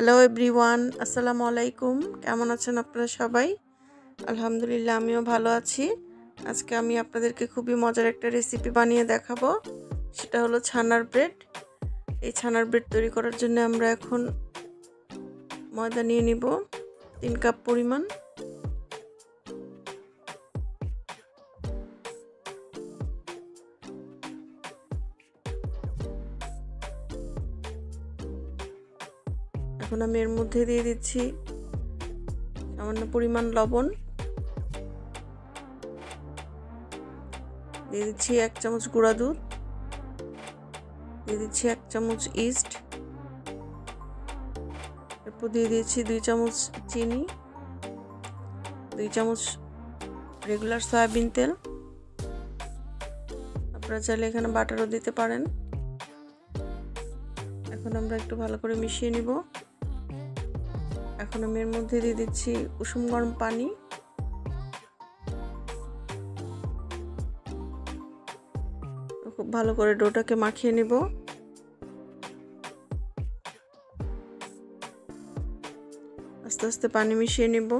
Hello everyone আসসালামু আলাইকুম কেমন আছেন আপনারা সবাই? আলহামদুলিল্লাহ, আমিও ভালো আছি। আজকে আমি আপনাদেরকে খুবই মজার একটা রেসিপি বানিয়ে দেখাবো। সেটা হলো ছানার ব্রেড এই ছানার ব্রেড তৈরি করার জন্য আমরা এখন ময়দা নিয়ে নিব, তিন কাপ পরিমাণ। এখন আমি এর মধ্যে দিয়ে দিচ্ছি সামান্য পরিমাণ লবণ। দিয়ে দিচ্ছি এক চামচ গুঁড়া দুধ। দিয়ে দিচ্ছি এক চামচ ইস্ট। এরপর দিয়ে দিয়েছি দুই চামচ চিনি, দুই চামচ রেগুলার সয়াবিন তেল। আপনারা চাইলে এখানে বাটারও দিতে পারেন। এখন আমরা একটু ভালো করে মিশিয়ে নিব। এখন আমি এর মধ্যে দিয়ে দিচ্ছি উষুম গরম পানি। খুব ভালো করে ডোটাকে মাখিয়ে নিব। আস্তে আস্তে পানি মিশিয়ে নিব।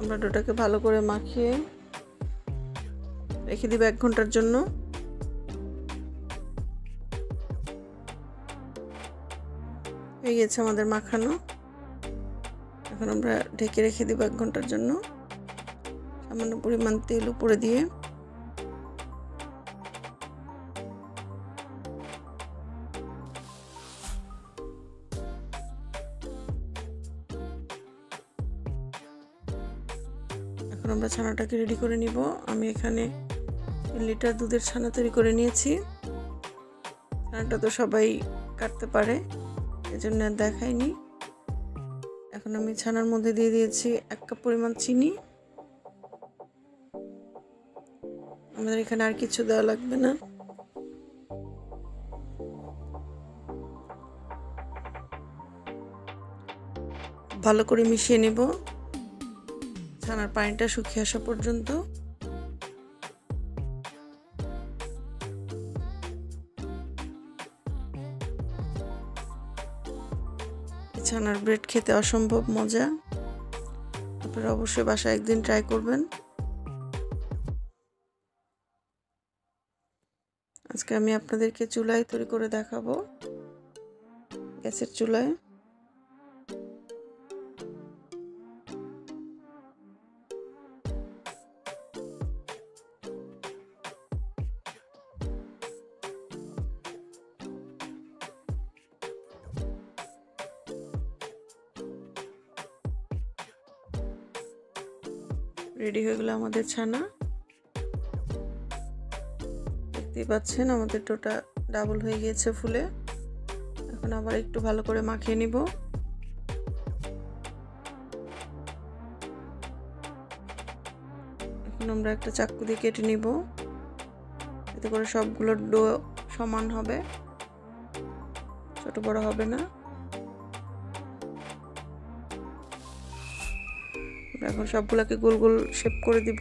আমরা ডোটাকে ভালো করে মাখিয়ে রেখে দিব এক ঘণ্টার জন্য। হয়ে গেছে আমাদের মাখানো। এখন আমরা ঢেকে রেখে দিব এক ঘণ্টার জন্য। সামান্য পরিমাণ তেল উপরে দিয়ে। এখন আমরা ছানাটাকে রেডি করে নিব। আমি এখানে লিটার দুধের ছানা তৈরি করে নিয়েছি। ছানাটা তো সবাই কাটতে পারে, এজন্য দেখাইনি। এখন আমি ছানার মধ্যে দিয়ে দিয়েছি এক কাপ পরিমাণ চিনি। আমাদের এখানে আর কিছু দেওয়া লাগবে না। ভালো করে মিশিয়ে নেব। ছানার পানিটা শুকিয়ে আসা পর্যন্ত। ছানার ব্রেড খেতে অসম্ভব মজা। আপনারা অবশ্যই বাসা একদিন ট্রাই করবেন। আজকে আমি আপনাদেরকে চুলায় তৈরি করে দেখাবো। গ্যাসের চুলায়। রেডি হয়ে গেলো আমাদের ছানা। দেখতেই পাচ্ছেন, আমাদের টোটা ডাবল হয়ে গিয়েছে ফুলে। এখন আবার একটু ভালো করে মাখিয়ে নিব। এখন আমরা একটা চাকু দিয়ে কেটে নিব। এতে করে সবগুলোর ডো সমান হবে। ছোট বড় হবে না। এখন সবগুলোকে গোল গোল শেপ করে দিব।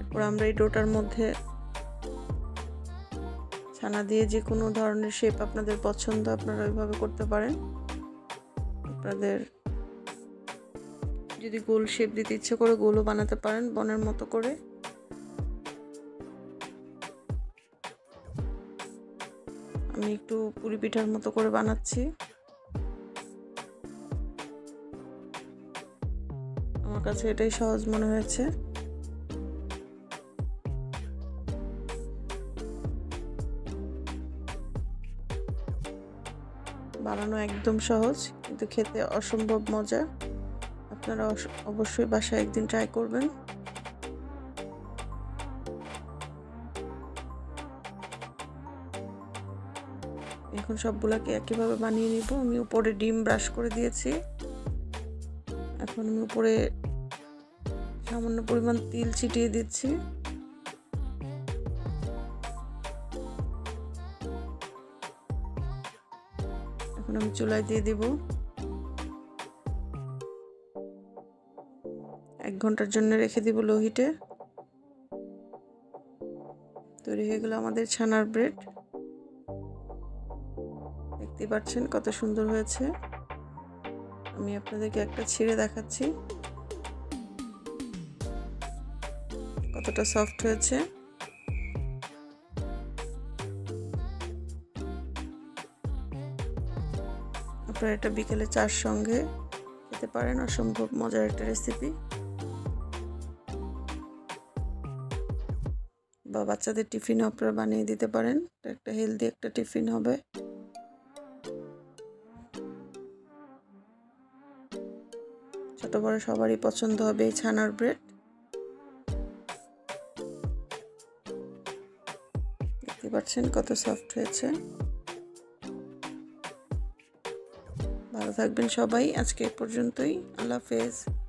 এরপর আমরা এই ডোটার মধ্যে ছানা দিয়ে যে কোনো ধরনের শেপ আপনাদের পছন্দ, আপনারা ওইভাবে করতে পারেন। আপনাদের যদি গোল শেপ দিতে ইচ্ছে করে গোলও বানাতে পারেন, বনের মতো করে। আমি একটু পুরি পিঠার মতো করে বানাচ্ছি। আমার কাছে এটাই সহজ মনে হয়েছে। বানানো একদম সহজ, কিন্তু খেতে অসম্ভব মজা। আপনারা অবশ্যই বাসায় একদিন ট্রাই করবেন। এখন সবগুলোকে একইভাবে বানিয়ে নিব। আমি উপরে ডিম ব্রাশ করে দিয়েছি। এখন আমি উপরে সামান্য পরিমাণ তিল ছিটিয়ে দিচ্ছি। এখন আমি চুলায় দিয়ে দেব। এক ঘণ্টার জন্য রেখে দিব লোহিটে তৈরি হয়ে গেল আমাদের ছানার ব্রেড। দেখতে পাচ্ছেন কত সুন্দর হয়েছে। আমি আপনাদেরকে একটা ছিঁড়ে দেখাচ্ছি। কতটা সফট হয়েছে। আপনারা এটা বিকেলে চার সঙ্গে খেতে পারেন, অসম্ভব মজার একটা রেসিপি বা বাচ্চাদের টিফিনও আপনারা বানিয়ে দিতে পারেন। একটা হেলদি একটা টিফিন হবে। বড় সবারই পছন্দ হবে এই ছানার ব্রেড দেখতে পাচ্ছেন কত সফট হয়েছে। ভালো থাকবেন সবাই। আজকে পর্যন্তই। আল্লাহ হাফেজ।